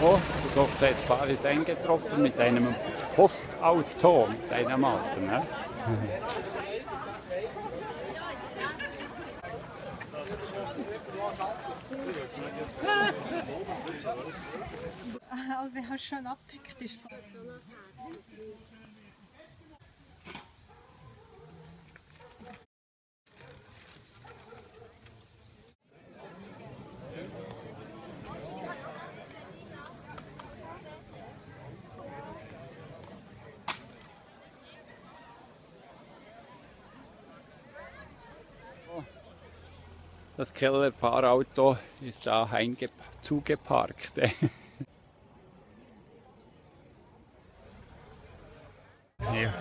Oh, das Hochzeitspaar ist eingetroffen mit einem Postauto, deiner einem. Ne? Aber wir haben schon abgepickt, Das Keller Paarauto ist da zugeparkt. Hier.